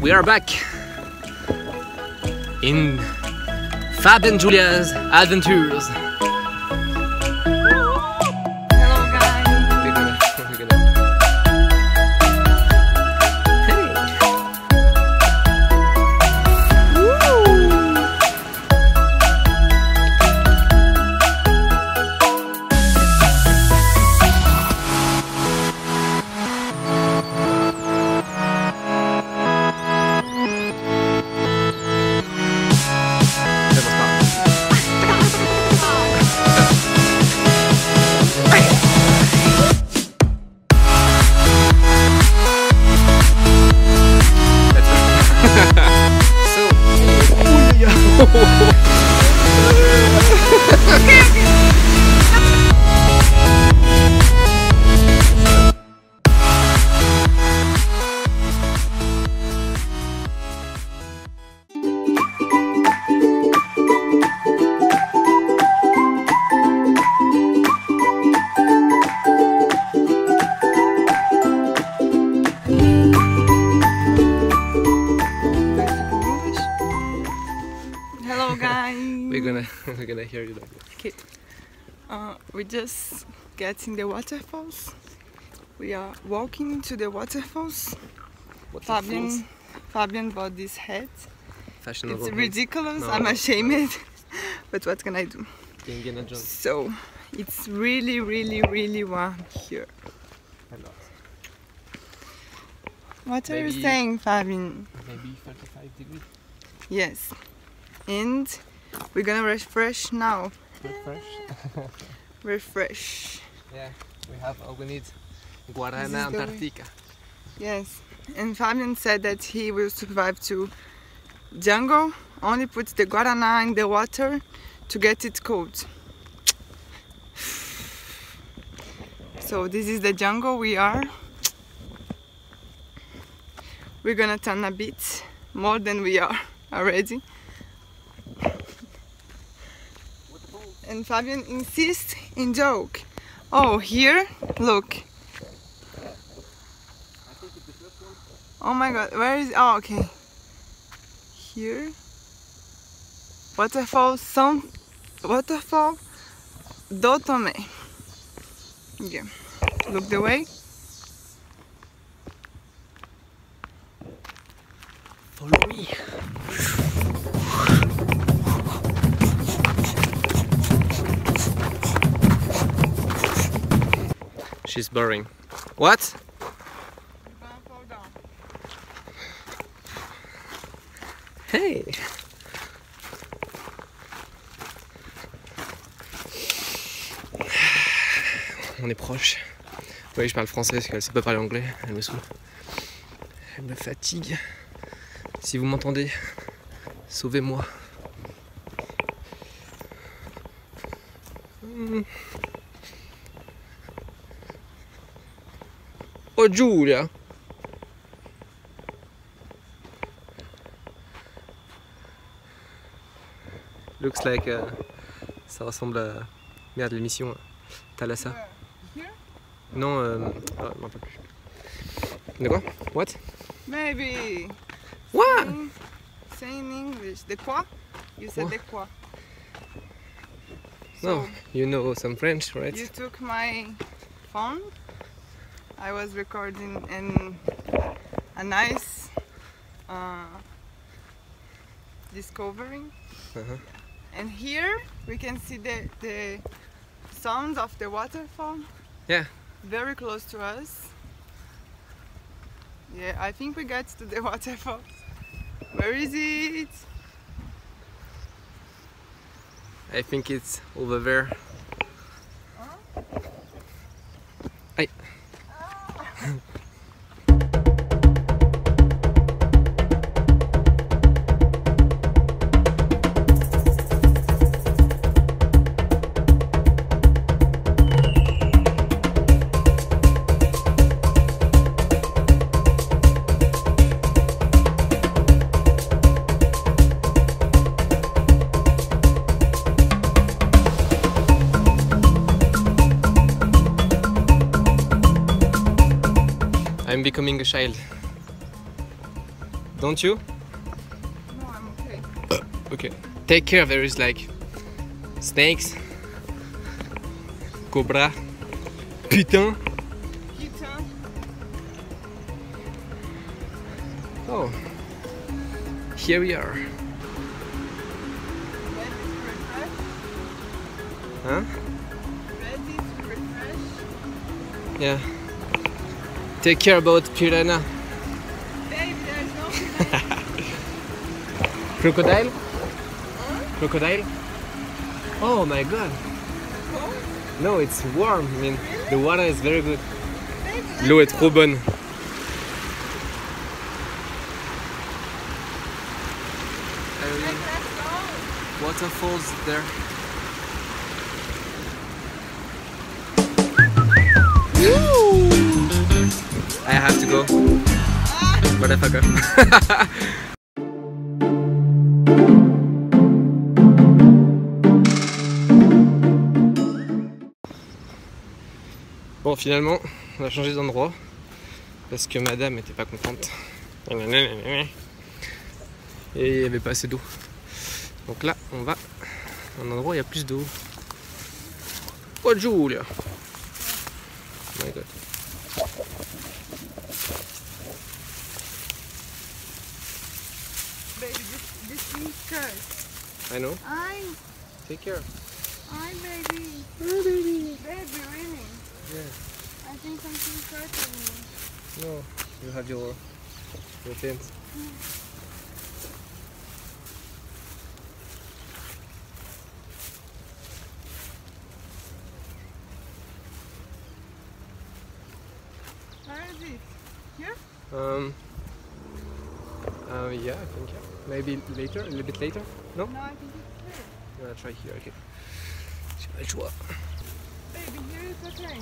we are back in Fab and Julia's adventures. Uh, we just getting the waterfalls. We are walking to the waterfalls. The Fabian. Fabian bought this hat. Fashionable. It's ridiculous. No. I'm ashamed. but what can I do? So it's really, really, really warm here. A lot. What are you saying, Fabian? Maybe 35 degrees. Yes. And we're gonna refresh now. Fresh. Refresh. Yeah, we have all we need. Guarana. Antarctica. Yes. And Fabian said that he will survive to jungle, only puts the guarana in the water to get it cold. So this is the jungle we are. We're gonna turn a bit more than we are already. And Fabian insists in joke. Oh, here, look. Oh my god, where is. Oh, okay. Here. Waterfall some... Waterfall do Tomé. Yeah. Look the way. Follow me. Boring. What? Hey. On est proche. Oui, je parle français parce qu'elle sait pas parler anglais. Elle me saoule. Elle me fatigue. Si vous m'entendez, sauvez-moi. Oh Giulia Looks like uh, ça ressemble à merde l'émission Thalassa. Here? Non, euh... ah, je m'en rappelle plus. De quoi? What? Maybe. What? Say in English. The quoi? You said Quoi? the quoi? No, So, you know some French, right? You took my phone? I was recording in a nice uh, discovering. Uh-huh. And here we can see the, the sounds of the waterfall. Yeah. Very close to us. Yeah, I think we got to the waterfall. Where is it? I think it's over there. Aïe. I'm becoming a child. Don't you? No, I'm okay. Okay. Take care. There is like snakes, cobra, putain. Putain. Oh, here we are. Ready to refresh? Huh? Ready to refresh? Yeah. Take care about piranha. Baby, there's no piranha. Crocodile? Crocodile? Oh my god. Cold? No, it's warm. I mean, the water is very good. L'eau est trop bonne. Baby, let's go. Waterfalls there. I have to go. Bon, finalement, on a changé d'endroit parce que madame était pas contente. Et il n'y avait pas assez d'eau. Donc là, on va à un endroit où il y a plus d'eau. Oh, Julia! Oh my god. I know. I, Take care. I, baby. Oh, baby. Baby, really. Yeah. I think something hurting me. No, you have your your tent. Where is it? Here? Um. Uh, yeah, I think yeah. Maybe later, a little bit later. No? No, I think it's here. I'm gonna try here. Okay. J'ai pas le choix. Baby, here is okay.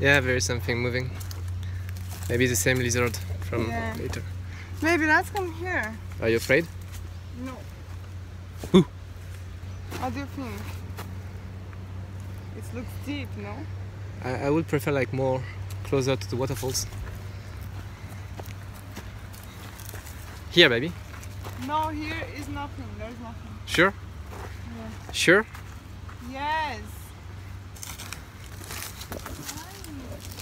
Yeah, there is something moving. Maybe the same lizard from Yeah. later. Maybe let's come here. Are you afraid? No. Who? What do you think? It looks deep, no? I, I would prefer like more closer to the waterfalls. Here, baby. No, here is nothing. There's nothing. Sure? Yeah. Sure? Yes. Baby.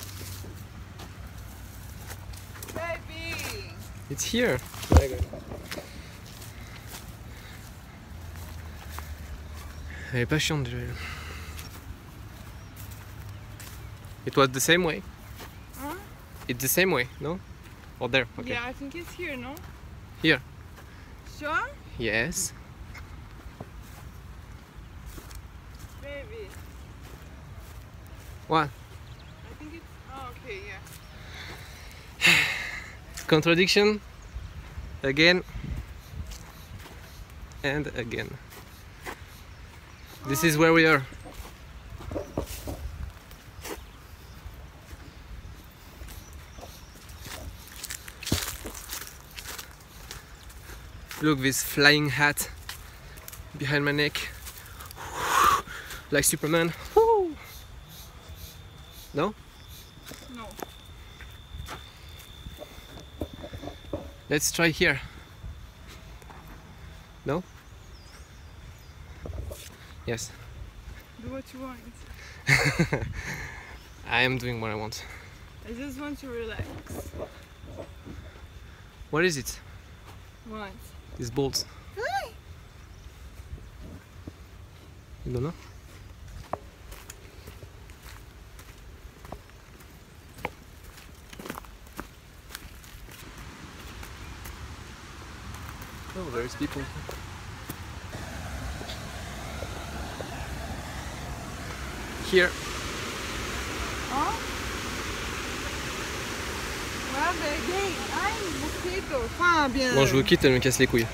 It's here. My God. Elle est pas chiante déjà. It was the same way. Huh? It's the same way, no? Or there? Okay. Yeah, I think it's here, no? Here. Sure? Yes. Baby. What? I think it's. Oh, okay, yeah. Contradiction. Again. And again. This is where we are. Look this flying hat behind my neck. Like Superman. No? No. Let's try here. No? Yes. Do what you want. I am doing what I want. I just want to relax. What is it? What? These bolts. You don't know? There's people. Here. Huh? Well, baby. I'm mosquito. Fabien. Bon, je vous quitte, elle me casse les couilles.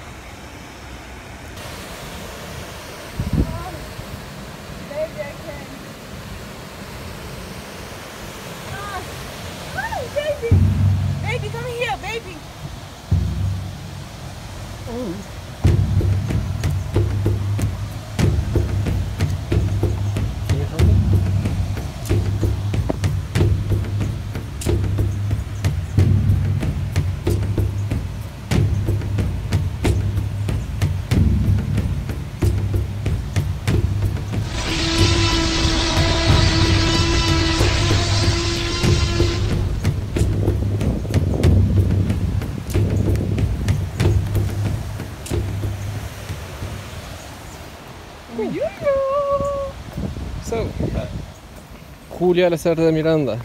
Julia Lacerda de Miranda.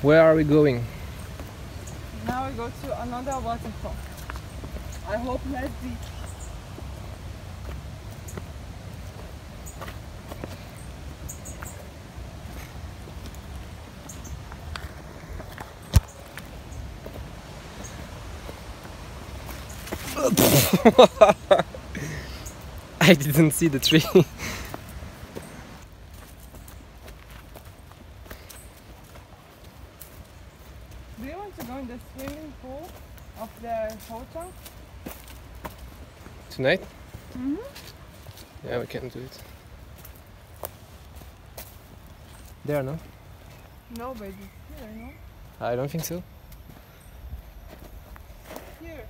Where are we going? Now we go to another waterfall. I hope less deep. I didn't see the tree. Do you want to go in the swimming pool of the hotel? Tonight? Mm-hmm. Yeah, we can do it. There, no? No, baby. Here, no? I don't think so. Here.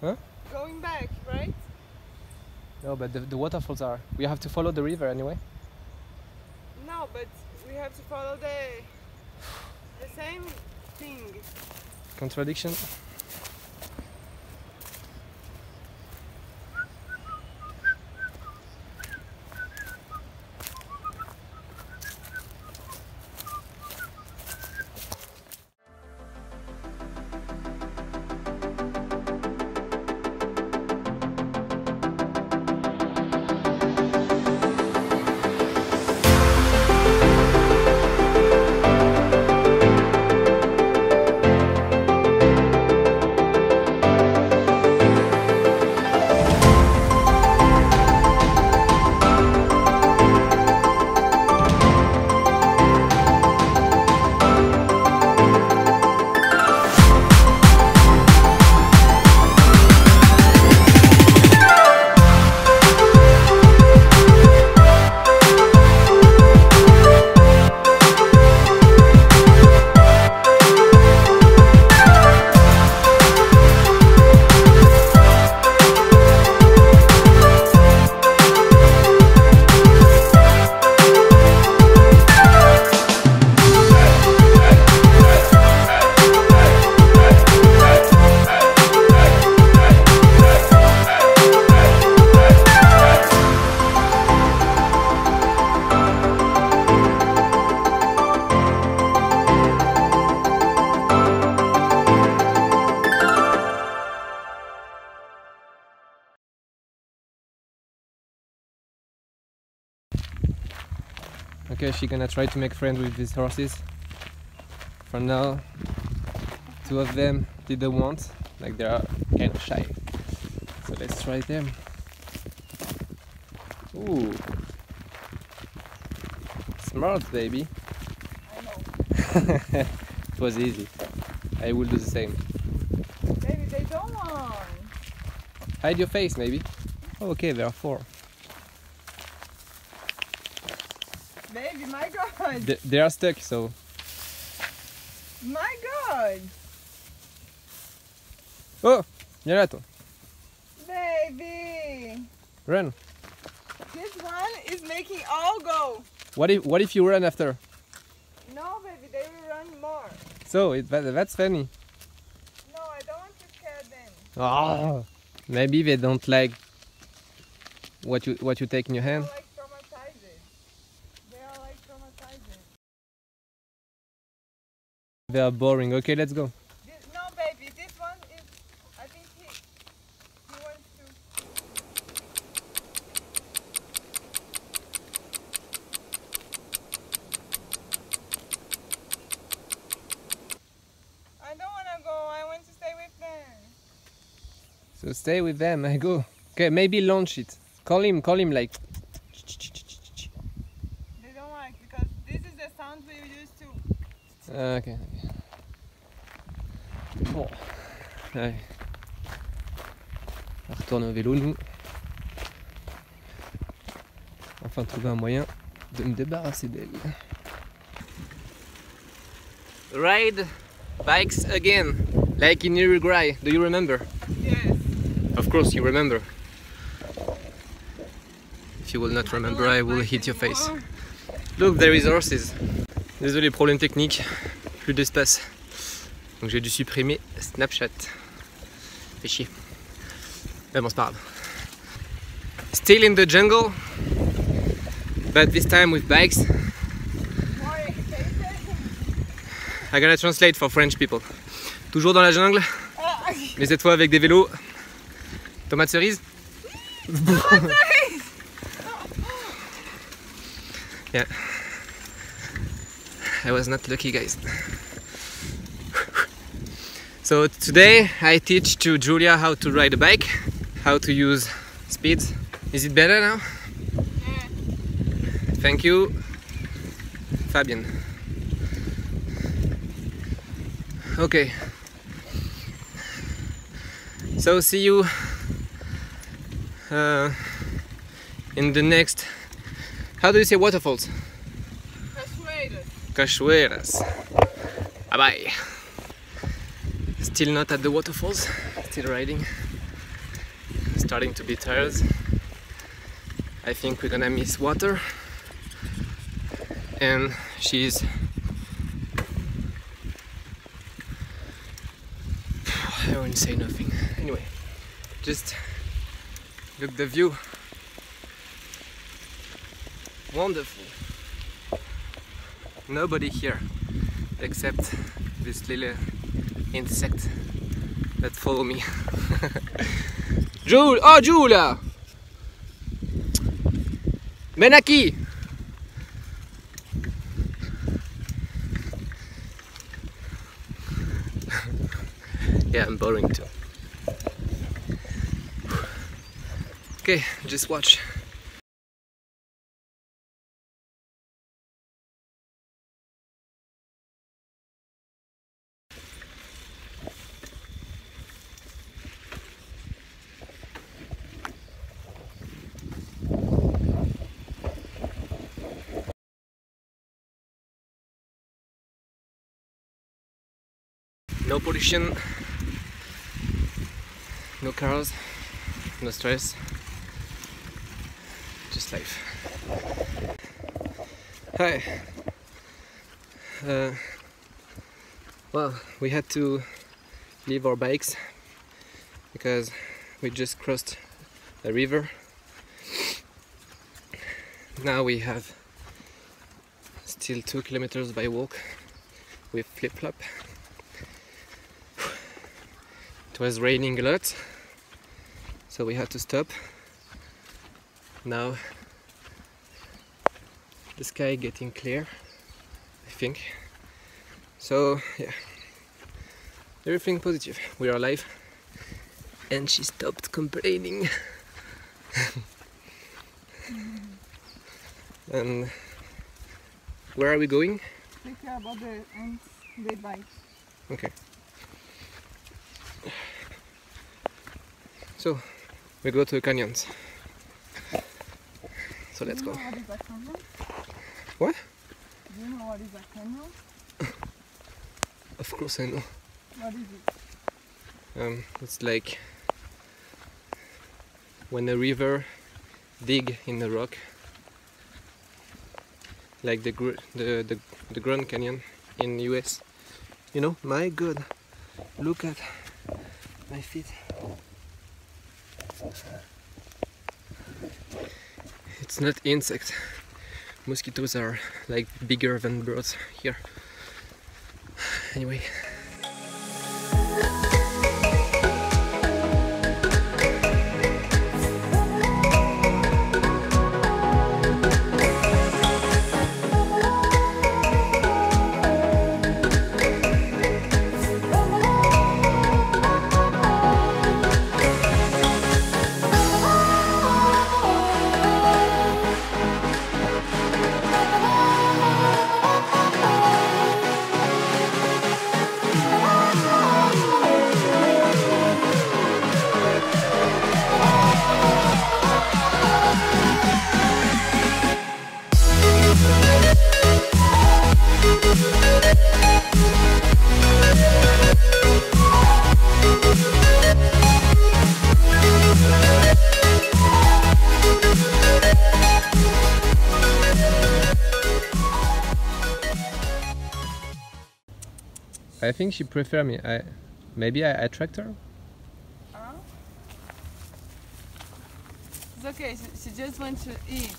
Huh? Going back, right? No, but the, the waterfalls are. We have to follow the river anyway. No, but we have to follow the the same thing. Contradiction. Okay, she's gonna try to make friends with these horses. For now, two of them didn't want, like they are kind of shy. So let's try them. Ooh, smart baby. It was easy. I will do the same. Baby, they don't want. Hide your face, maybe. Oh, okay, there are four. Baby, my God. They, they are stuck, so My God. oh, Yanato, Baby. run. This one is making all go. What if what if you run after? No, baby, they will run more. So it, that, that's funny. No, I don't want to scare them. Ah, maybe they don't like what you what you take in your hand. like traumatized. They are like traumatized. They are boring. Okay, let's go. This, no, baby, this one is. I think he. He wants to. I don't want to go. I want to stay with them. So stay with them. I go. Okay, maybe launch it. Call him. Call him like. Vélo, nous. Enfin, trouver un moyen de me débarrasser d'elle. Ride bikes again, like in Uruguay. Do you remember? Yes. Of course, you remember. If you will not remember, I will hit your face. Look, there is horses. Désolé, problème technique, plus d'espace. Donc j'ai dû supprimer Snapchat. Fait chier. Bon, c'est. Still in the jungle, but this time with bikes. I gotta translate for French people. Toujours dans la jungle, mais cette fois avec des vélos. Tomates cerises Yeah. I was not lucky, guys. So today I teach to Julia how to ride a bike, how to use speeds. Is it better now? Thank you, Fabian. Okay. So see you uh, in the next. How do you say waterfalls? Cachoeiras. Cachoeiras. Bye bye. Still not at the waterfalls, still riding. Starting to be tired. I think we're gonna miss water. And she's. I won't say nothing. Anyway, just look the view. Wonderful nobody here except this little insect that follow me. Jul oh Julia! Ven aquí! yeah, I'm boring too. Okay, just watch. No pollution, no cars, no stress, just life. Hi. Uh, well, we had to leave our bikes because we just crossed a river. Now we have still two kilometers by walk with flip flop. It was raining a lot, so we had to stop. Now the sky getting clear, I think. So yeah, everything positive. We are alive, and she stopped complaining. and where are we going? Take care about the ants, they bite. Okay. So we go to the canyons. So let's go. what is a canyon? What? Do you know what is a canyon? Of course I know. What is it? Um, it's like when a river dig in the rock, like the gr- the the, the Grand Canyon in US. You know, my God, look at my feet. It's not insect. Mosquitoes are like bigger than birds here. Anyway. Think she prefer me. I maybe I attract her. It's okay, she, she just wants to eat.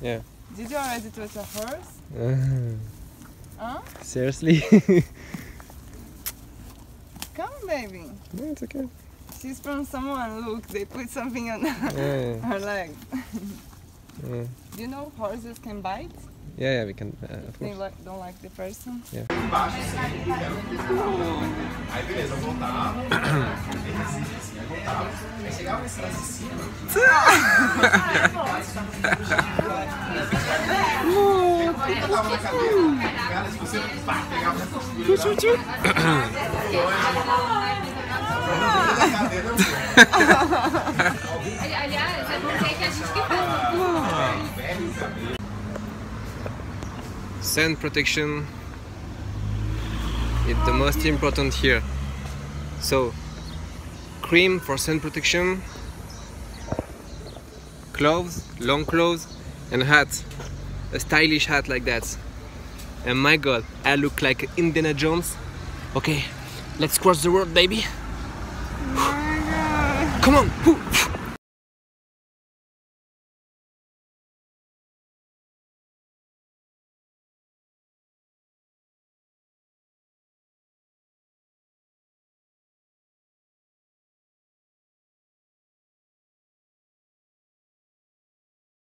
Yeah. Did you already touch a horse? Huh? Seriously? Come, baby. no, it's okay. She's from someone. Look, they put something on Yeah, her leg. yeah, Do you know horses can bite? Yeah, yeah we can. Uh, of They course. like, don't like the person. Aliás, Sun protection is the most important here. So, cream for sun protection, clothes, long clothes, and hat. A stylish hat like that. And my god, I look like Indiana Jones. Okay, let's cross the road, baby. Come on!